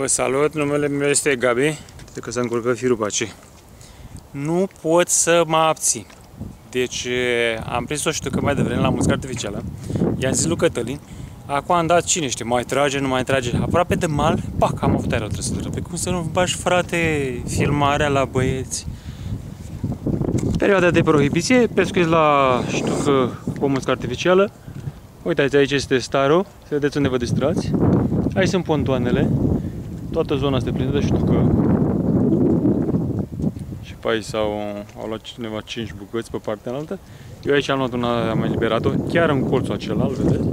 Vă salut, numele meu este Gabi, de că s-a încurcat firul pe aici. Nu pot să mă abțin. Deci am prins o ștucă mai devreme la muzică artificială. I-am zis lui Cătălin. Acum am dat cine știe, mai trage, nu mai trage. Aproape de mal, pac, am avut aeră trăsătură. Pe cum să nu bași, frate, filmarea la băieți? Perioada de prohibiție, pescuiți la ștucă cu muzică artificială. Uitați, aici este starul, să vedeți unde vă distrați. Aici sunt pontoanele. Toată zona asta plină de ștucă. Și pe aici s-au au luat cineva 5 bucăți pe partea altă. Eu aici am luat una, am eliberat-o, chiar în colțul acela, vedeți?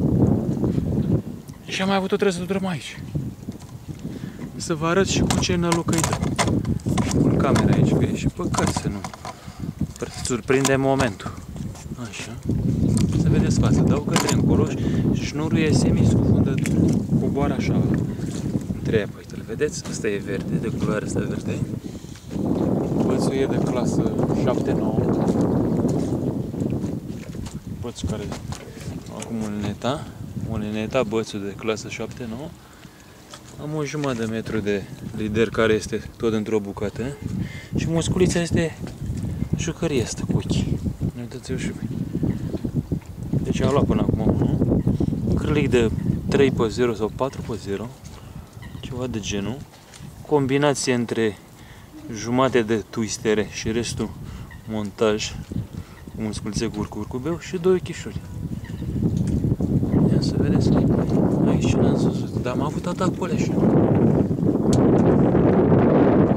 Și am mai avut o trăsătură mai aici. Să vă arăt și cu ce nălucăită. Pun camera aici, că e și păcat să nu surprinde momentul. Așa. Să vedeți față, dau către încoloș și șnurul e semi-scufundă, coboară așa între apă. Uite, vedeți? Asta e verde, de culoare asta verde. Bățul e de clasă 7-9. Bățul care acum un neta. Un neta, bățul de clasă 7-9. Am o jumătate de metru de lider care este tot într-o bucată. Și musculița este jucărie asta cu ochii. Uitați-vă și Deci am luat până acum unul. Cârlic de 3 pe 0 sau 4 pe 0. Ceva de genul. Combinație între jumate de twistere și restul montaj cu musculițe cu curcubeu și doi ochișori. Ia să vedeți aici n-am zis, dar am avut atac pe alea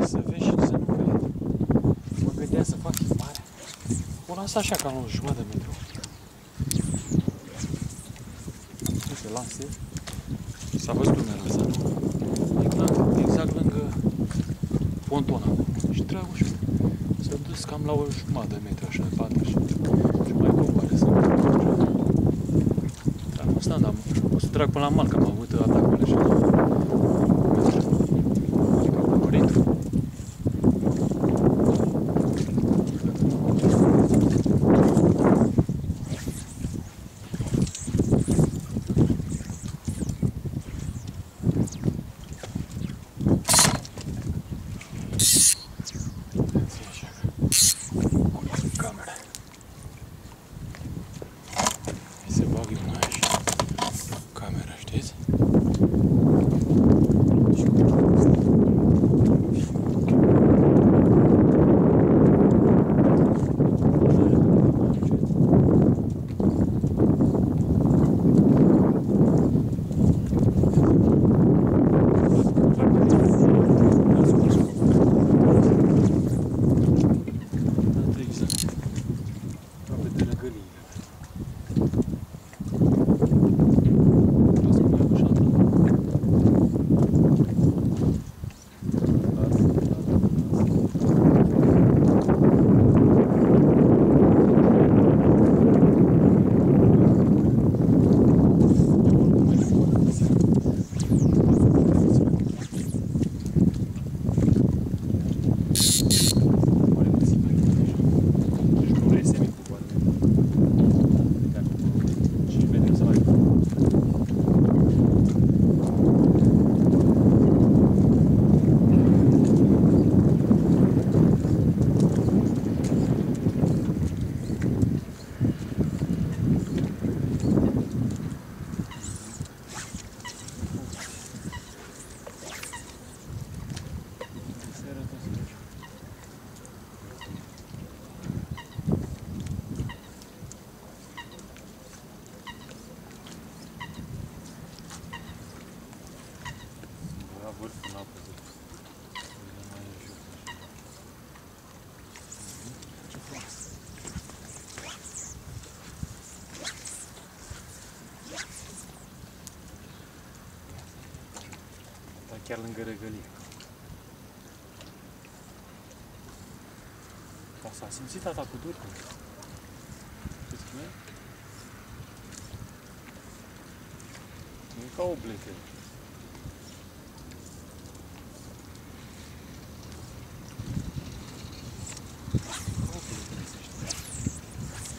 Să vezi și să nu vezi. Mă gândeam să fac mare. Pun asta așa ca la o jumătate de metru. Uite, lase. S-a văzut lumea ponton acolo. Și trag ușa. S-a dus cam la o jumătate de metru, așa, de patru, așa. Și mai coboare să Dar nu stand, am, o să trag până la mal, că am avut atacurile așa. Chiar lângă răgălie. Dar s-a simțit atacul dur. Știți cum e? Nu e ca o blecă.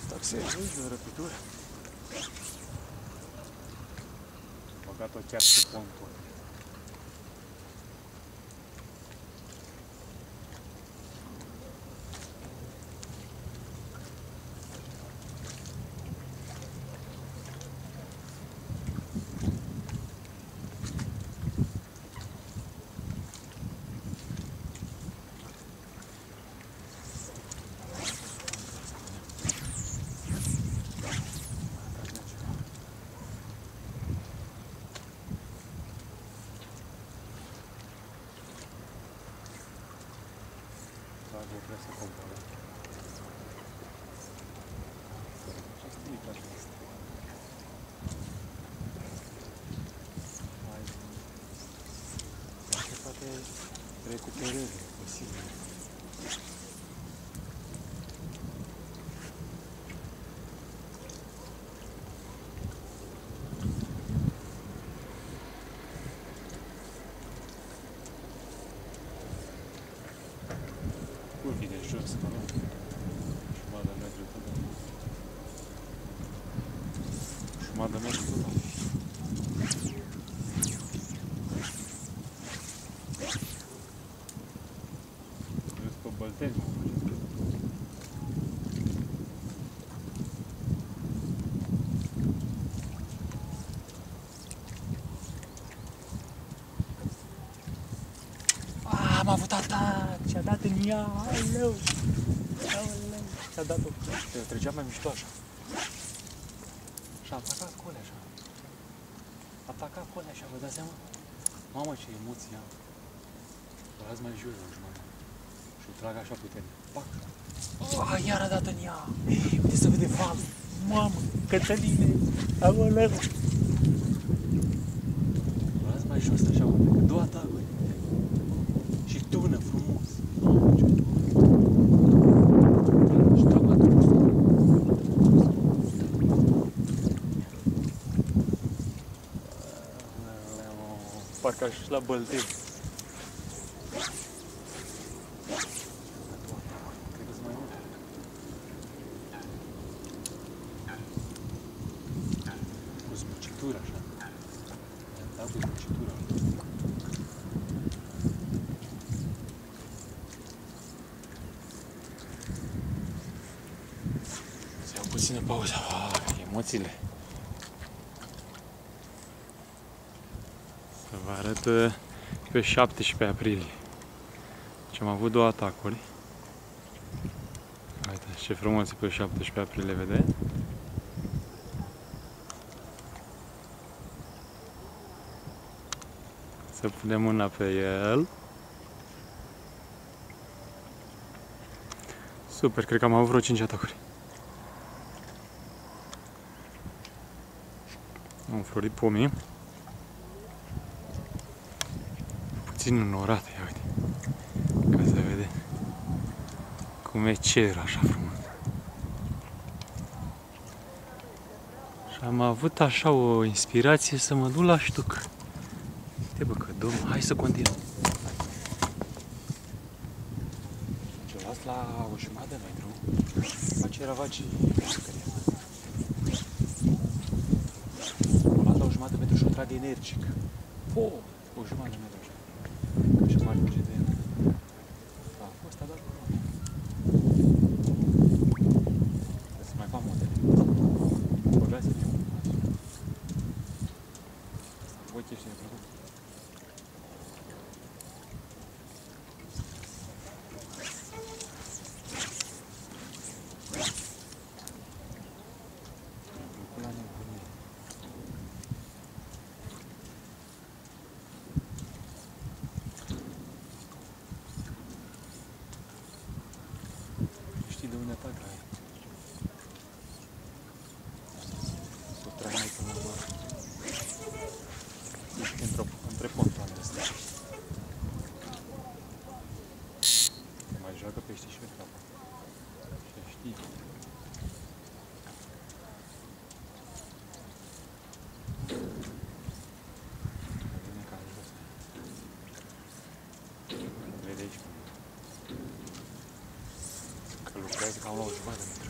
Taxează de răpitură. Băgat-o chiar pe pontul. Să compară. Ce strică asta? Hai. Poate recuperări posibil. Urchi de jos, mă rog. Jumătate de metru tot. Jumătate de metru tot. Vezi pe bălteni, mă. Ah, am avut atac! Și-a dat în ea! Aoleu! Aoleu! Și-a dat-o. Eu trecea mai mișto așa. Și-a atacat cu alea așa. A atacat cu alea așa, vă dați seama? Mamă, ce emoții am. Luați mai jos, o jumătate. Și o trag așa puternic. Pac! Ah, iar a dat în ea! Uite să vede val! Mamă, Cătăline! Aoleu! Luați mai jos așa, uite, că două atacuri. Și tună frumos. Mamă, ce Și trag la drumul ăsta. Aoleu, Parcă aș la bălteni. Cred că sunt mai multe. Cu smucitură așa. Da, cu smucitură. Să iau puțină pauză. Ah, emoțiile. Să vă arăt uh, pe 17 aprilie. Ce am avut două atacuri. Uite ce frumos e pe 17 aprilie, vedeți? Să punem mâna pe el. Super, cred că am avut vreo 5 atacuri. Am înflorit pomii. Puțin înorate, ia uite. Ca să vede cum e cer așa frumos. Și am avut așa o inspirație să mă duc la ștuc. Uite bă, că dom, hai să continuăm. Ce las la o jumătate de metru. Face ravagii jucăria. O las la o jumătate de metru și o trag energic. Po! O jumătate de metru așa. Ca și parcurge de el. Da, ăsta doar cu roate. Trebuie să mai fac modele. Băgați să fiu. Voi chestii de plăcut. Lucrul la nebunie. Știi de unde atac ai? Să o trag mai până la Ești într-o, între pontoane astea. Se mai joacă pește și pe cap. Și știi. Vine ca jos. Vede aici. Că lucrează cam la o jumătate de metru.